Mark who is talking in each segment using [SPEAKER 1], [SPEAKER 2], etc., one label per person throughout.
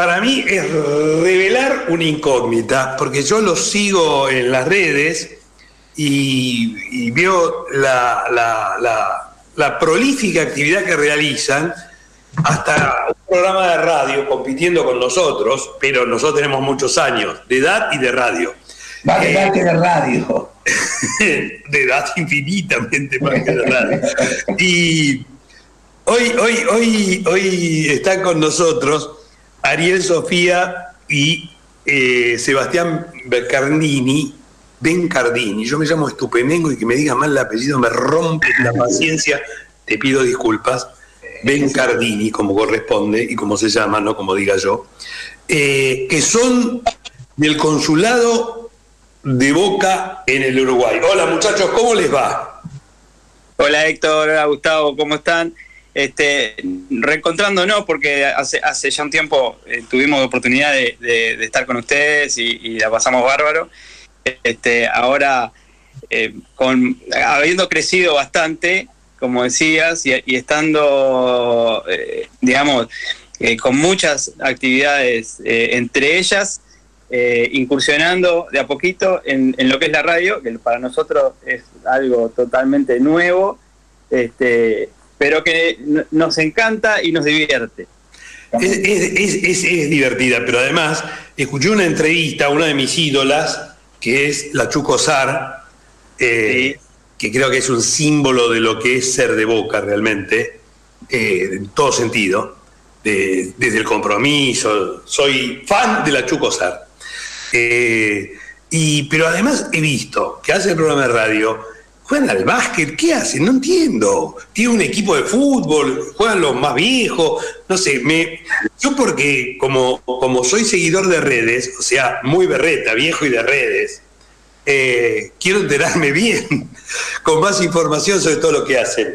[SPEAKER 1] para mí es revelar una incógnita, porque yo los sigo en las redes y, veo la, la, prolífica actividad que realizan, hasta un programa de radio compitiendo con nosotros, pero nosotros tenemos muchos años de edad y de radio.
[SPEAKER 2] Más de edad que de radio.
[SPEAKER 1] de edad infinitamente más que de radio. Y hoy, hoy, hoy, hoy están con nosotros Ariel Sofía y eh, Sebastián Becardini, Bencardini. Yo me llamo Estupenengo y que me diga mal el apellido me rompe la paciencia. Te pido disculpas. Bencardini, como corresponde y como se llama, no como diga yo, eh, que son del consulado de Boca en el Uruguay. Hola muchachos, ¿cómo les va?
[SPEAKER 3] Hola Héctor, hola Gustavo, ¿cómo están? Este, reencontrándonos, porque hace, hace ya un tiempo eh, tuvimos oportunidad de, estar con ustedes y, la pasamos bárbaro. Este, ahora, eh, habiendo crecido bastante, como decías, y, estando, eh, digamos, con muchas actividades, entre ellas, incursionando de a poquito en, en, lo que es la radio, que para nosotros es algo totalmente nuevo. Este, pero que nos encanta y nos divierte.
[SPEAKER 1] Es, divertida, pero además escuché una entrevista a una de mis ídolas, que es la Chuco Sar, eh, que creo que es un símbolo de lo que es ser de boca realmente, eh, en todo sentido, desde el compromiso, soy fan de la Chuco Sar. Eh, y, pero además he visto que hace el programa de radio juegan al básquet, ¿qué hacen? No entiendo. Tiene un equipo de fútbol, juegan los más viejos, no sé, me, yo porque como, como soy seguidor de redes, o sea, muy berreta, viejo y de redes, eh, quiero enterarme bien, con más información sobre todo lo que hacen.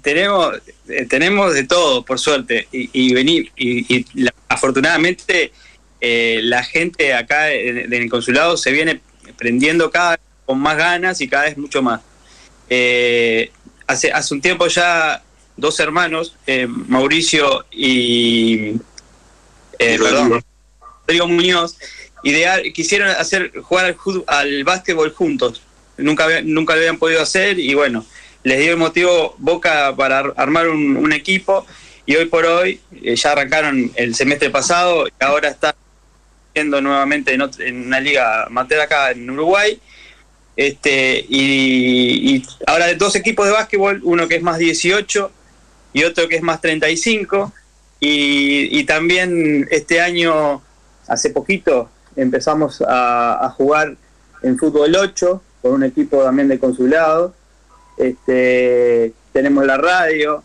[SPEAKER 3] tenemos, eh, tenemos de todo, por suerte, y, venir, y, afortunadamente eh, la gente acá en el consulado se viene aprendiendo cada vez con más ganas y cada vez mucho más. Eh, hace, hace un tiempo ya dos hermanos, eh, Mauricio y eh, perdón, Rodrigo Muñoz, ideal, quisieron hacer jugar al, al básquetbol juntos. Nunca, nunca lo habían podido hacer y bueno, les dio el motivo Boca para armar un, equipo y hoy por hoy ya arrancaron el semestre pasado y ahora están nuevamente en, una liga amateur acá en Uruguay. Este, y, ahora de dos equipos de básquetbol, uno que es más 18 y otro que es más 35. Y, y también este año, hace poquito, empezamos a, jugar en fútbol 8 con un equipo también de consulado. Este, tenemos la radio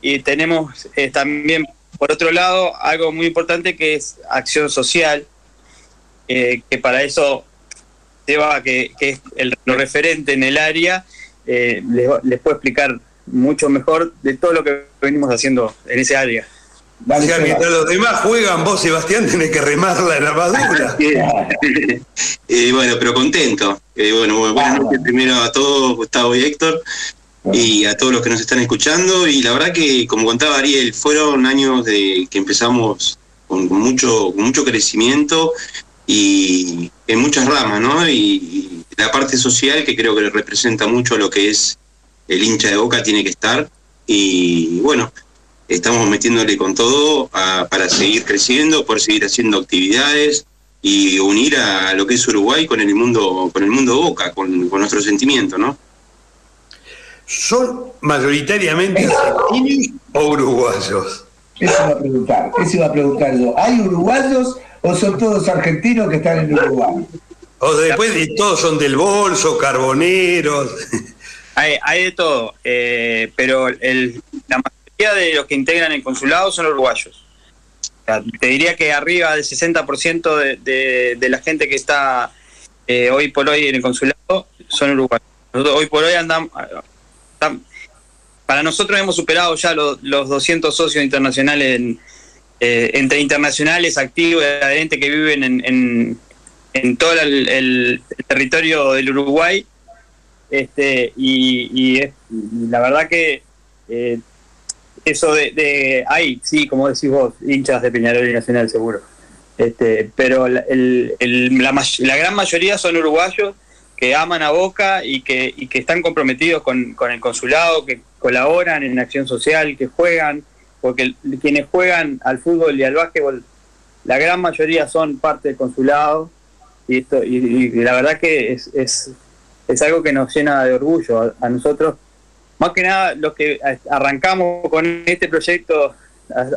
[SPEAKER 3] y tenemos eh, también, por otro lado, algo muy importante que es acción social, eh, que para eso Seba, que, que es el, referente en el área, eh, les, puedo explicar mucho mejor de todo lo que venimos haciendo en ese área.
[SPEAKER 1] mientras los demás juegan, vos, Sebastián, tenés que remarla en la armadura.
[SPEAKER 4] eh, bueno, pero contento. Eh, bueno, buenas noches primero a todos, Gustavo y Héctor, y a todos los que nos están escuchando. Y la verdad que, como contaba Ariel, fueron años de que empezamos con, mucho, con mucho crecimiento y en muchas ramas, ¿no? Y, la parte social que creo que representa mucho lo que es el hincha de boca tiene que estar y bueno, estamos metiéndole con todo para seguir creciendo, por seguir haciendo actividades y unir a lo que es Uruguay con el mundo con el mundo boca, con, nuestro sentimiento, ¿no?
[SPEAKER 1] ¿Son mayoritariamente argentinos o uruguayos?
[SPEAKER 2] Eso iba a preguntar, eso iba a preguntar yo. ¿Hay uruguayos o son todos argentinos que están en Uruguay?
[SPEAKER 1] O después todos son del bolso, carboneros.
[SPEAKER 3] Hay, de todo, eh, pero el, la mayoría de los que integran el consulado son uruguayos. te diría que arriba del 60% de, de, la gente que está eh, hoy por hoy en el consulado son uruguayos. Nosotros hoy por hoy andamos... Para nosotros hemos superado ya los, los 200 socios internacionales en, eh, entre internacionales activos y adherentes que viven en, en, todo el, territorio del Uruguay. Este, y, la verdad que eh, eso de, de ahí, sí, como decís vos, hinchas de Peñarol y Nacional seguro. Este, pero la, el, el, la, la, gran mayoría son uruguayos que aman a Boca y que, y que están comprometidos con, con, el consulado, que colaboran en acción social, que juegan, porque quienes juegan al fútbol y al básquetbol, la gran mayoría son parte del consulado y, esto, y, la verdad que es, es, es, algo que nos llena de orgullo a, a nosotros más que nada los que arrancamos con este proyecto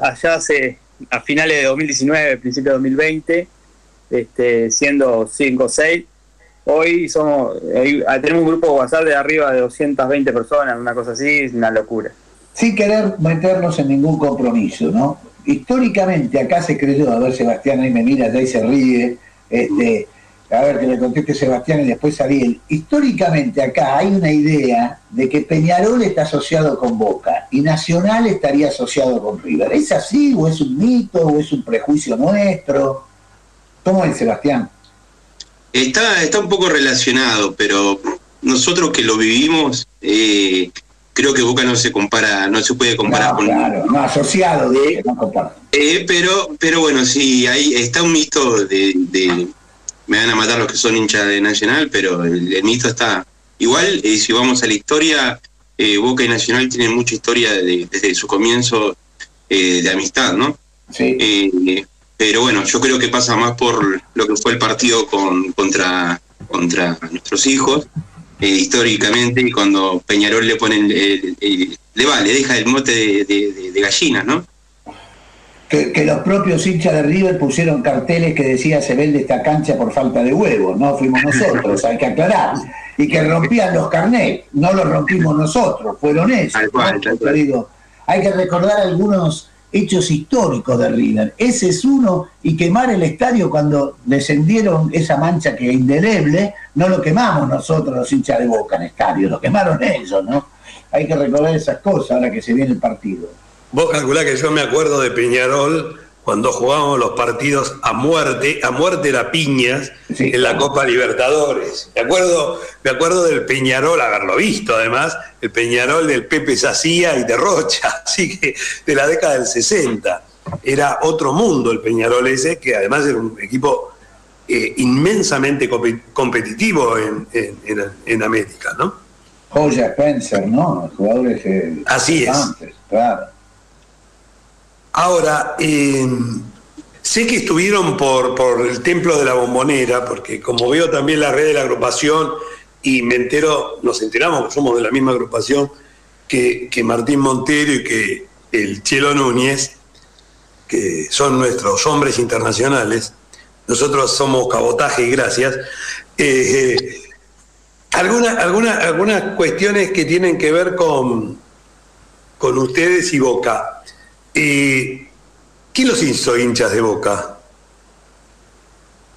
[SPEAKER 3] allá hace a finales de 2019, principio de 2020, este, siendo 5 o 6. Hoy somos, tenemos un grupo de WhatsApp de arriba de 220 personas, una cosa así, es una locura.
[SPEAKER 2] Sin querer meternos en ningún compromiso, ¿no? Históricamente acá se creyó, a ver Sebastián ahí me mira, ahí se ríe, este, a ver que le conteste Sebastián y después Ariel. Históricamente acá hay una idea de que Peñarol está asociado con Boca y Nacional estaría asociado con River. ¿Es así o es un mito o es un prejuicio nuestro? ¿Cómo es, Sebastián?
[SPEAKER 4] Está, está un poco relacionado, pero nosotros que lo vivimos, eh, creo que Boca no se compara, no se puede comparar
[SPEAKER 2] no,
[SPEAKER 4] con
[SPEAKER 2] claro, no asociado, de, no.
[SPEAKER 4] Eh, pero, pero bueno, sí, ahí está un mito de, de me van a matar los que son hinchas de Nacional, pero el, el mito está. Igual, eh, si vamos a la historia, eh, Boca y Nacional tienen mucha historia de, desde su comienzo eh, de amistad, ¿no?
[SPEAKER 2] Sí.
[SPEAKER 4] pero bueno, yo creo que pasa más por lo que fue el partido con, contra, contra nuestros hijos, históricamente, y cuando Peñarol le ponen, le va, le deja el mote de, de, de gallina, ¿no?
[SPEAKER 2] que, que, los propios hinchas de River pusieron carteles que decía se vende esta cancha por falta de huevos, no fuimos nosotros, hay que aclarar. Y que rompían los carnets, no los rompimos nosotros, fueron ellos. ¿no? Digo, hay que recordar algunos hechos históricos de River. Ese es uno, y quemar el estadio cuando descendieron esa mancha que es indeleble, no lo quemamos nosotros los hinchas de Boca en estadio, lo quemaron ellos, ¿no? Hay que recordar esas cosas ahora que se viene el partido.
[SPEAKER 1] Vos calculá que yo me acuerdo de Peñarol cuando jugábamos los partidos a muerte, a muerte la piñas sí. en la Copa Libertadores. Me acuerdo, me acuerdo del Peñarol, haberlo visto además, el Peñarol del Pepe Sacía y de Rocha, así que de la década del 60. Era otro mundo el Peñarol ese, que además era un equipo eh, inmensamente comp competitivo en, en, en, en, América, ¿no?
[SPEAKER 2] Joya Spencer, ¿no? Jugadores eh,
[SPEAKER 1] Así es.
[SPEAKER 2] Claro.
[SPEAKER 1] Ahora, eh, sé que estuvieron por, por el Templo de la Bombonera, porque como veo también la red de la agrupación y me entero, nos enteramos que somos de la misma agrupación que, que Martín Montero y que el Chelo Núñez, que son nuestros hombres internacionales, nosotros somos cabotaje y gracias. Eh, eh, algunas alguna, algunas cuestiones que tienen que ver con, con ustedes y Boca. Eh, ¿Quién los hizo hinchas de Boca?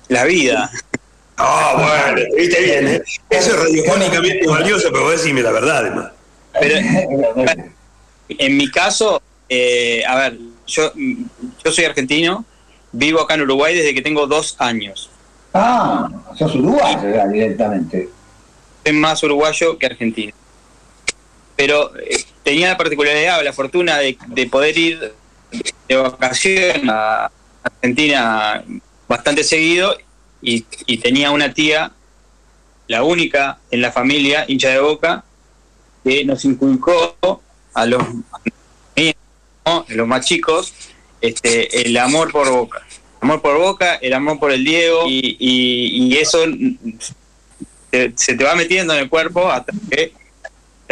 [SPEAKER 3] La vida.
[SPEAKER 1] Ah, oh, bueno, viste bien, ¿eh? Eso es radiofónicamente valioso, pero voy a decirme la verdad, además.
[SPEAKER 3] Pero, en mi caso, eh, a ver, yo, yo soy argentino, vivo acá en Uruguay desde que tengo dos años.
[SPEAKER 2] Ah, sos uruguayo directamente.
[SPEAKER 3] Soy más uruguayo que argentino. Pero eh, tenía la particularidad, la fortuna de, de poder ir de vacación a Argentina bastante seguido y, y, tenía una tía, la única en la familia, hincha de boca, que nos inculcó a los, a los más chicos este, el amor por boca. Amor por boca, el amor por el Diego y, y, y eso te, se te va metiendo en el cuerpo hasta que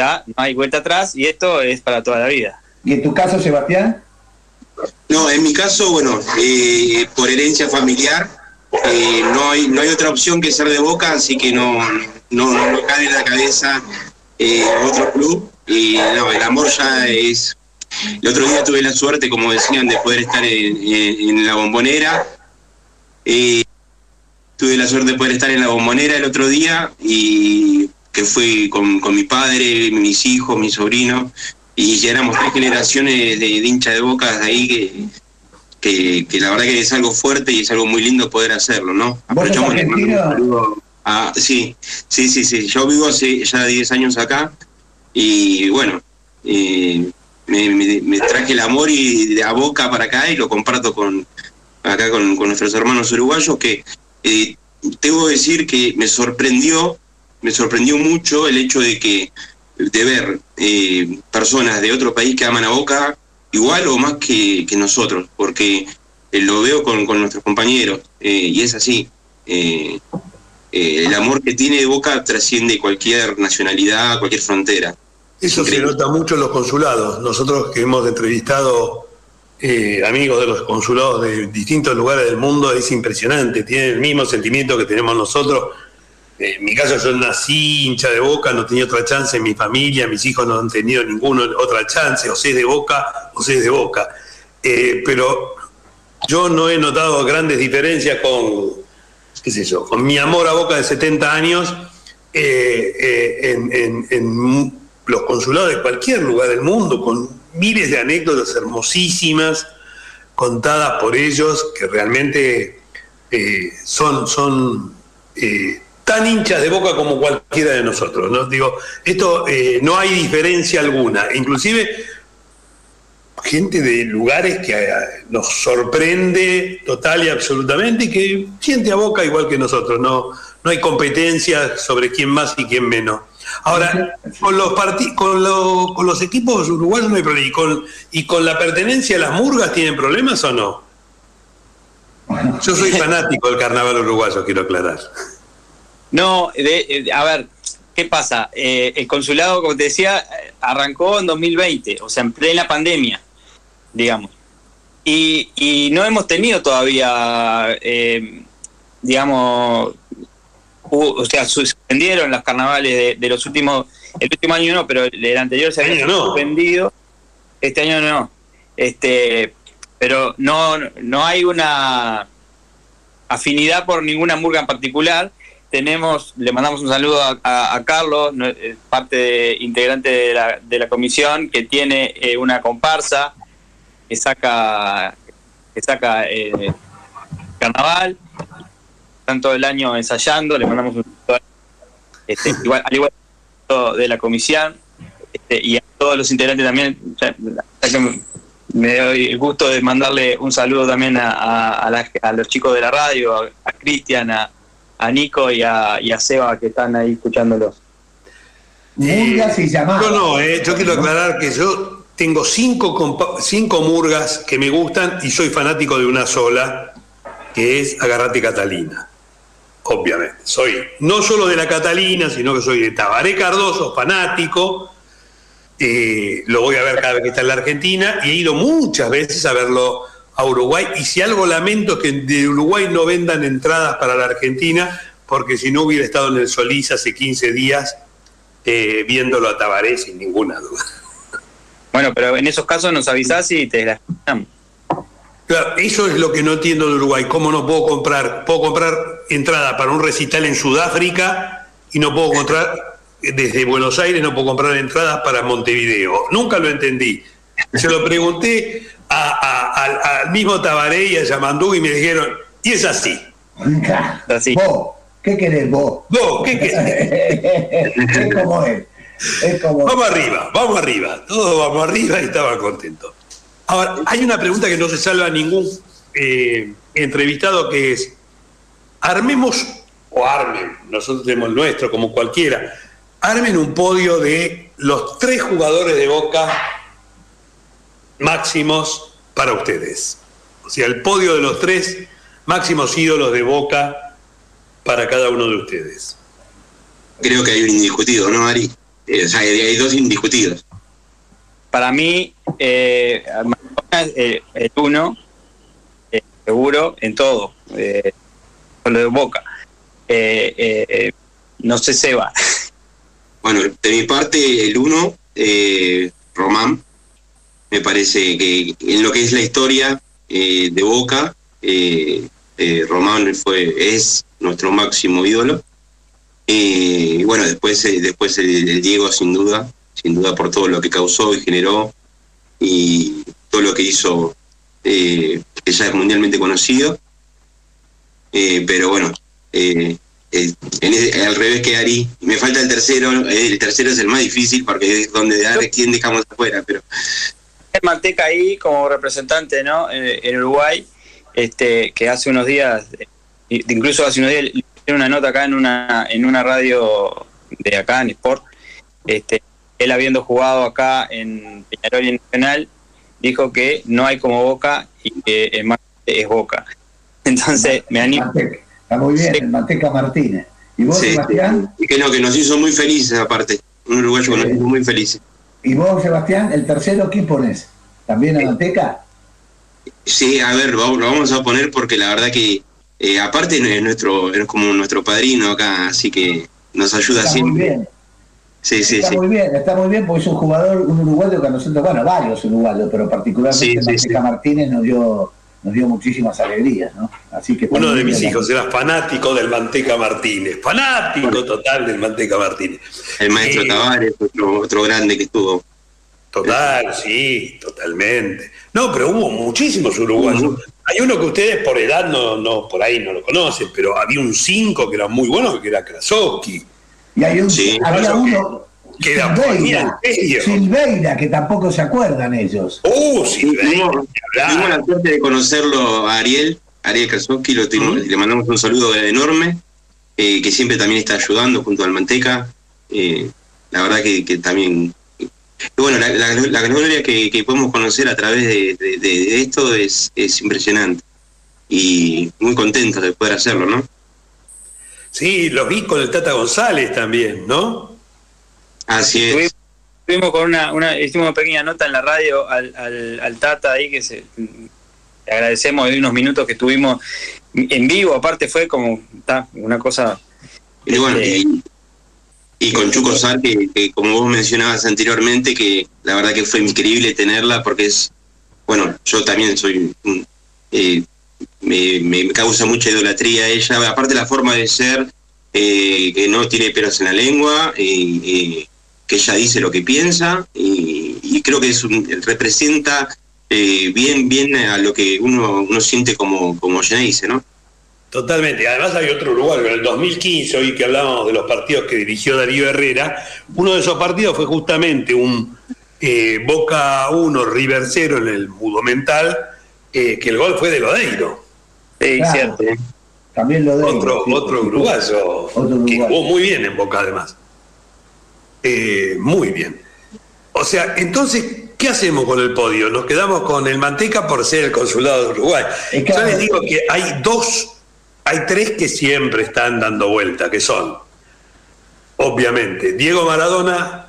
[SPEAKER 3] ya no hay vuelta atrás y esto es para toda la vida.
[SPEAKER 2] ¿Y en tu caso, Sebastián?
[SPEAKER 4] No, en mi caso, bueno, eh, por herencia familiar, eh, no, hay, no hay otra opción que ser de Boca, así que no, no, no cae en la cabeza eh, otro club. Y no, el amor ya es... El otro día tuve la suerte, como decían, de poder estar en, en, en la bombonera. tuve la suerte de poder estar en la bombonera el otro día y que fui con, con mi padre, mis hijos, mis sobrinos, y ya éramos tres generaciones de, de hincha de bocas ahí que, que, que, la verdad que es algo fuerte y es algo muy lindo poder hacerlo, ¿no?
[SPEAKER 2] Aprovechamos
[SPEAKER 4] a, sí, sí, sí, sí. Yo vivo hace ya 10 años acá y bueno, eh, me, traje el amor y de a boca para acá y lo comparto con acá con, nuestros hermanos uruguayos que eh, tengo que decir que me sorprendió, me sorprendió mucho el hecho de que de ver eh, personas de otro país que aman a Boca igual o más que, nosotros, porque eh, lo veo con, nuestros compañeros y es así. el amor que tiene de Boca trasciende cualquier nacionalidad, cualquier frontera.
[SPEAKER 1] Eso se nota mucho en los consulados. Nosotros que hemos entrevistado eh, amigos de los consulados de distintos lugares del mundo es impresionante. Tienen el mismo sentimiento que tenemos nosotros. Eh, en mi caso yo nací hincha de boca, no tenía otra chance en mi familia, mis hijos no han tenido ninguna otra chance, o sé de boca o sé de boca. Eh, pero yo no he notado grandes diferencias con, qué sé yo, con mi amor a boca de 70 años en, en los consulados de cualquier lugar del mundo, con miles de anécdotas hermosísimas contadas por ellos que realmente eh, son, son eh, tan hinchas de boca como cualquiera de nosotros. ¿no? Digo, esto eh, no hay diferencia alguna. Inclusive gente de lugares que nos sorprende total y absolutamente y que siente a boca igual que nosotros. No, no hay competencia sobre quién más y quién menos. Ahora, con los, con, con los equipos uruguayos no hay problema. ¿Y con, ¿Y con la pertenencia a las murgas tienen problemas o no? Yo soy fanático del carnaval uruguayo, quiero aclarar.
[SPEAKER 3] No, a ver, ¿qué pasa? Eh, el consulado, como te decía, arrancó en 2020, o sea, en plena pandemia, digamos. Y, no hemos tenido todavía, eh, digamos, o sea, suspendieron los carnavales de, los últimos, el último año no, pero el, anterior se había suspendido. Este año no. Este, pero no, no hay una afinidad por ninguna murga en particular. Tenemos, le mandamos un saludo a, Carlos, eh, parte integrante de la, de la comisión, que tiene eh, una comparsa que saca, que saca eh, carnaval. Todo el año ensayando, le mandamos un este, igual, al igual de la comisión este, y a todos los integrantes también, me doy el gusto de mandarle un saludo también a, a, los chicos de la radio, a, Cristian, a, Nico y a, Seba que están ahí escuchándolos.
[SPEAKER 1] Murgas y llamadas. No, no, eh, yo quiero aclarar que yo tengo cinco, cinco murgas que me gustan y soy fanático de una sola, que es Agarrate Catalina obviamente. Soy no solo de la Catalina, sino que soy de Tabaré Cardoso, fanático. Eh, lo voy a ver cada vez que está en la Argentina y he ido muchas veces a verlo a Uruguay. Y si algo lamento es que de Uruguay no vendan entradas para la Argentina, porque si no hubiera estado en el Solís hace 15 días eh, viéndolo a Tabaré sin ninguna duda.
[SPEAKER 3] Bueno, pero en esos casos nos avisás y te la
[SPEAKER 1] Claro, eso es lo que no entiendo de Uruguay. ¿Cómo no puedo comprar? Puedo comprar entrada para un recital en Sudáfrica y no puedo comprar desde Buenos Aires, no puedo comprar entradas para Montevideo. Nunca lo entendí. Se lo pregunté al mismo Tabaré y a Yamandú y me dijeron, y es así.
[SPEAKER 2] así. ¿Vos? ¿Qué querés vos?
[SPEAKER 1] ¿Vos? ¿Qué querés?
[SPEAKER 2] es como es.
[SPEAKER 1] Vamos arriba, vamos arriba. Todos vamos arriba y estaba contento. Ahora, hay una pregunta que no se salva a ningún eh, entrevistado que es, armemos, o armen, nosotros tenemos el nuestro como cualquiera, armen un podio de los tres jugadores de Boca máximos para ustedes. O sea, el podio de los tres máximos ídolos de Boca para cada uno de ustedes.
[SPEAKER 4] Creo que hay un indiscutido, ¿no, Ari? Eh, o sea, hay dos indiscutidos.
[SPEAKER 3] Para mí, eh, eh, el uno, eh, seguro en todo, eh, con lo de Boca. no sé, Seba.
[SPEAKER 4] Bueno, de mi parte, el uno, Román, me parece que en lo que es la historia de Boca, Román fue, es nuestro máximo ídolo. Y bueno, después, después el Diego, sin duda, sin duda por todo lo que causó y generó y todo lo que hizo, eh, que ya es mundialmente conocido. Eh, pero bueno, eh, al revés que Ari, me falta el tercero, el tercero es el más difícil porque es donde dar quién dejamos afuera, pero
[SPEAKER 3] Manteca ahí como representante ¿no? en, Uruguay, este, que hace unos días, incluso hace unos días, le hicieron una nota acá en una, en una radio de acá, en Sport, este, él habiendo jugado acá en Peñarol y Nacional, dijo que no hay como Boca y que el es Boca. Entonces, me animo.
[SPEAKER 2] Está muy bien, el Manteca Martínez. ¿Y vos, Sebastián?
[SPEAKER 4] Y que no, que nos hizo muy felices aparte. Un uruguayo que nos hizo muy felices.
[SPEAKER 2] ¿Y vos, Sebastián, el tercero quién pones? ¿También a Manteca?
[SPEAKER 4] Sí, a ver, lo vamos a poner porque la verdad que, eh, aparte es, nuestro, es como nuestro padrino acá, así que nos ayuda
[SPEAKER 2] está
[SPEAKER 4] siempre.
[SPEAKER 2] Muy bien.
[SPEAKER 4] Sí, sí,
[SPEAKER 2] está muy bien, está muy bien porque es un jugador, un uruguayo que a nosotros, bueno, varios uruguayos, pero particularmente Manteca Martínez nos dio nos dio muchísimas alegrías, ¿no? Así que
[SPEAKER 1] uno de mis hijos era fanático del Manteca Martínez, fanático total del Manteca Martínez.
[SPEAKER 4] El maestro eh, Tavares, otro, grande que estuvo.
[SPEAKER 1] Total, sí, totalmente. No, pero hubo muchísimos uruguayos. Hay uno que ustedes por edad no, no, por ahí no lo conocen, pero había un 5 que era muy bueno, que era Krasowski.
[SPEAKER 2] Y hay un, había uno,
[SPEAKER 1] Silveira,
[SPEAKER 2] Silveira, que tampoco se acuerdan ellos.
[SPEAKER 1] Uh, Silveira.
[SPEAKER 4] Tuvimos la suerte de conocerlo a Ariel, Ariel Krasowski, lo le mandamos un saludo enorme, eh, que siempre también está ayudando junto al Manteca. Eh, la verdad que, también... bueno, la, la, gloria que, podemos conocer a través de, esto es, es impresionante. Y muy contento de poder hacerlo, ¿no?
[SPEAKER 1] Sí, lo vi con el Tata González también, ¿no?
[SPEAKER 4] Así es.
[SPEAKER 3] Estuvimos con una, una, hicimos una pequeña nota en la radio al, al, al Tata ahí que se le agradecemos de unos minutos que estuvimos en vivo, aparte fue como una cosa
[SPEAKER 4] y bueno, este, y, con Chuco Sar, que, como vos mencionabas anteriormente, que la verdad que fue increíble tenerla porque es, bueno, yo también soy, eh, me, me, causa mucha idolatría ella, aparte la forma de ser, eh, que no tiene pelos en la lengua, y que ella dice lo que piensa y, creo que es un, representa eh, bien bien a lo que uno, uno siente como, como dice, ¿no?
[SPEAKER 1] Totalmente. Además hay otro Uruguay, en el 2015, hoy que hablábamos de los partidos que dirigió Darío Herrera, uno de esos partidos fue justamente un eh, Boca 1, River 0 en el Mudo Mental, eh, que el gol fue de Lodeiro.
[SPEAKER 3] Sí, cierto.
[SPEAKER 2] También Lodeiro.
[SPEAKER 1] Otro, otro uruguayo, que jugó muy bien en Boca además. Eh, muy bien. O sea, entonces, ¿qué hacemos con el podio? Nos quedamos con el Manteca por ser el consulado de Uruguay. Yo les digo que hay dos, hay tres que siempre están dando vuelta, que son, obviamente, Diego Maradona,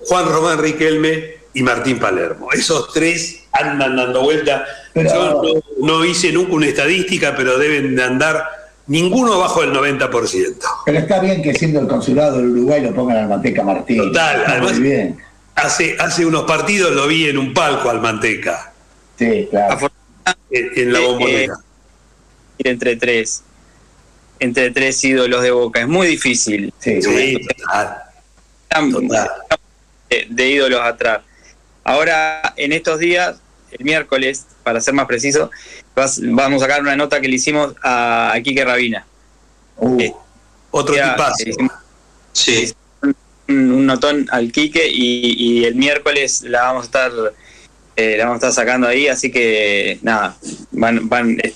[SPEAKER 1] Juan Román Riquelme y Martín Palermo. Esos tres andan dando vuelta. Yo no, no hice nunca una estadística, pero deben de andar ninguno bajo el 90%.
[SPEAKER 2] Pero está bien que siendo el consulado del Uruguay lo pongan al Manteca Martín.
[SPEAKER 1] Total, además, bien. Hace, hace unos partidos lo vi en un palco al Manteca.
[SPEAKER 2] Sí, claro.
[SPEAKER 1] En, la eh, bombonera.
[SPEAKER 3] Eh, entre tres. Entre tres ídolos de Boca. Es muy difícil.
[SPEAKER 1] Sí,
[SPEAKER 3] total. De, ídolos atrás. Ahora, en estos días, el miércoles, para ser más preciso, vamos a sacar una nota que le hicimos a, Quique Rabina.
[SPEAKER 1] Uh, eh, otro tipazo.
[SPEAKER 3] sí. Un, notón al Quique y, el miércoles la vamos a estar eh, la vamos a estar sacando ahí, así que nada, van, van eh,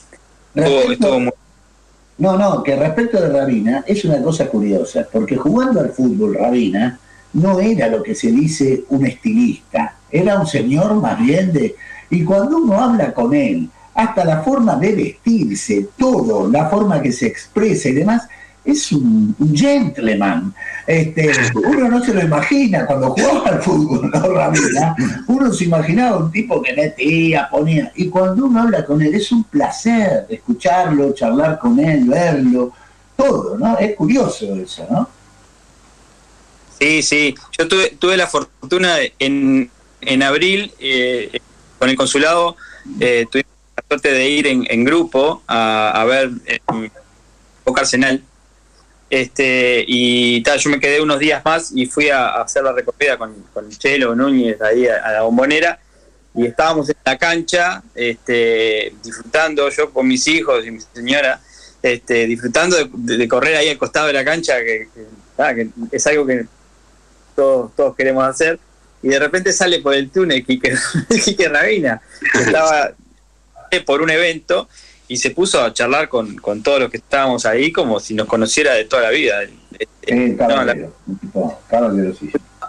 [SPEAKER 2] No, no, que respecto de Rabina es una cosa curiosa, porque jugando al fútbol Rabina no era lo que se dice un estilista, era un señor más bien de... Y cuando uno habla con él, hasta la forma de vestirse, todo, la forma que se expresa y demás, es un, gentleman. Este, uno no se lo imagina cuando jugaba al fútbol, ¿no? Uno se imaginaba un tipo que metía, ponía. Y cuando uno habla con él, es un placer escucharlo, charlar con él, verlo, todo, ¿no? Es curioso eso, ¿no?
[SPEAKER 3] Sí, sí. Yo tuve, tuve la fortuna en, en abril, eh, con el consulado, eh, tuvimos suerte de ir en, grupo a, ver eh, Boca Arsenal. Este, y tal, yo me quedé unos días más y fui a, hacer la recorrida con, con, Chelo Núñez ahí a, la bombonera y estábamos en la cancha este, disfrutando, yo con mis hijos y mi señora, este, disfrutando de, correr ahí al costado de la cancha, que, es algo que todos, todos queremos hacer. y de repente sale por el túnel Quique, Quique Rabina, que estaba por un evento y se puso a charlar con, con todos los que estábamos ahí como si nos conociera de toda la vida.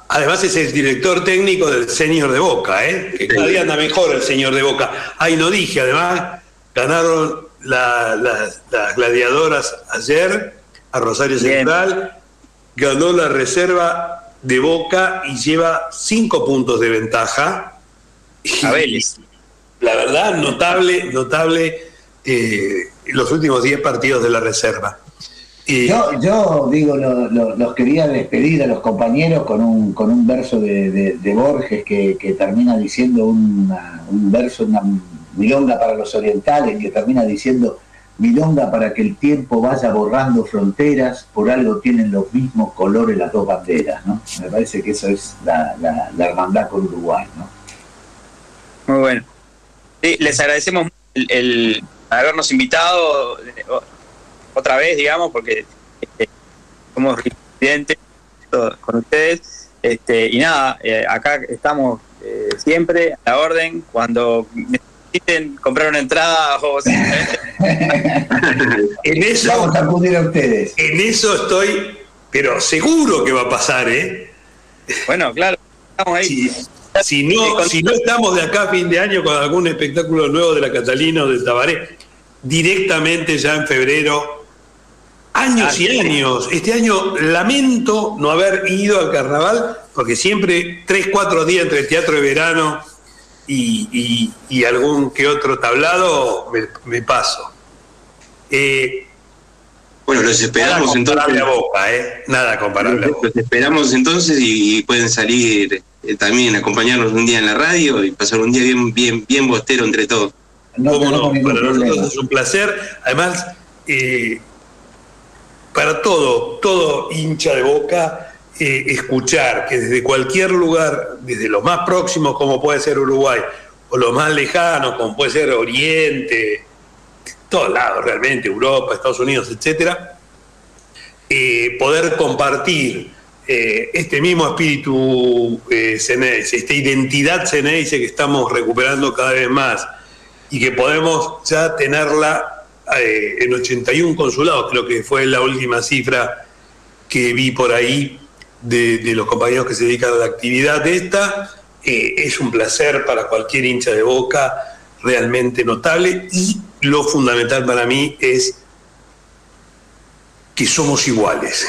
[SPEAKER 1] Además es el director técnico del señor de Boca, ¿eh? que cada día anda mejor el señor de Boca. Ahí no dije, además, ganaron las gladiadoras ayer a Rosario Central, ganó la reserva de Boca y lleva cinco puntos de ventaja.
[SPEAKER 3] A Vélez.
[SPEAKER 1] La verdad, notable, notable eh, los últimos diez partidos de la reserva.
[SPEAKER 2] Yo, digo, los quería despedir a los compañeros con un, con un verso de, Borges que, termina diciendo un verso, una milonga para los orientales, que termina diciendo milonga para que el tiempo vaya borrando fronteras, por algo tienen los mismos colores las dos banderas, ¿no? Me parece que eso es la, hermandad con Uruguay, ¿no?
[SPEAKER 3] Muy bueno. Les agradecemos el habernos invitado otra vez, digamos, porque este, somos residentes con ustedes. Este, y nada, eh, acá estamos eh, siempre a la orden. Cuando necesiten comprar una entrada o
[SPEAKER 1] en eso
[SPEAKER 2] vamos a acudir a ustedes.
[SPEAKER 1] En eso estoy, pero seguro que va a pasar, ¿eh?
[SPEAKER 3] Bueno, claro, estamos ahí.
[SPEAKER 1] Si, no, si no estamos de acá a fin de año con algún espectáculo nuevo de la Catalina o del Tabaré, directamente ya en febrero años y años. Este año lamento no haber ido al carnaval, porque siempre tres, cuatro días entre el teatro de verano y, algún que otro tablado me, paso.
[SPEAKER 4] Eh, bueno, los esperamos entonces.
[SPEAKER 1] A boca, ¿eh? Nada comparable.
[SPEAKER 4] Los, esperamos entonces y, pueden salir eh, también, acompañarnos un día en la radio y pasar un día bien, bien, bien bostero entre todos.
[SPEAKER 1] No, Para nosotros es un placer. Además, eh, para todo, todo hincha de boca, eh, escuchar que desde cualquier lugar, desde los más próximos como puede ser Uruguay, o los más lejanos como puede ser Oriente, todos lados realmente, Europa, Estados Unidos, etcétera, eh, poder compartir eh, este mismo espíritu Ceneice, esta identidad Ceneice que estamos recuperando cada vez más y que podemos ya tenerla eh, en 81 consulados, creo que fue la última cifra que vi por ahí de, los compañeros que se dedican a la actividad de esta. Eh, es un placer para cualquier hincha de boca, realmente notable, y lo fundamental para mí es que somos iguales.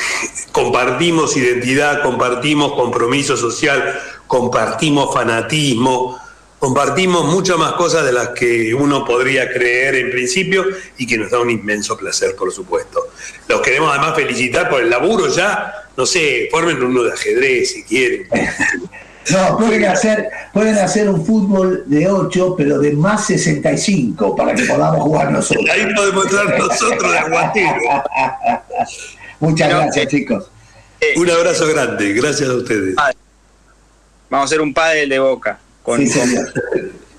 [SPEAKER 1] Compartimos identidad, compartimos compromiso social, compartimos fanatismo, compartimos muchas más cosas de las que uno podría creer en principio y que nos da un inmenso placer, por supuesto. Los queremos además felicitar por el laburo ya, no sé, formen uno de ajedrez si quieren.
[SPEAKER 2] No, pueden hacer, pueden hacer un fútbol de 8, pero de más 65 para que podamos jugar nosotros.
[SPEAKER 1] Ahí podemos entrar nosotros de.
[SPEAKER 2] Muchas gracias, chicos.
[SPEAKER 1] Un abrazo grande, gracias a ustedes.
[SPEAKER 3] Vamos a hacer un pádel de boca con,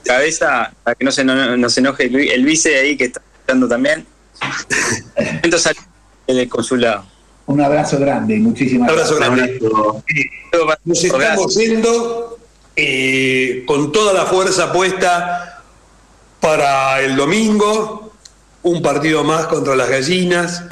[SPEAKER 3] cabeza para que no se, no, se enoje el, vice ahí que está escuchando también. Entonces en el consulado.
[SPEAKER 2] Un abrazo grande y muchísimas
[SPEAKER 1] gracias. Un abrazo grande. Nos estamos yendo eh, con toda la fuerza puesta para el domingo, un partido más contra las gallinas.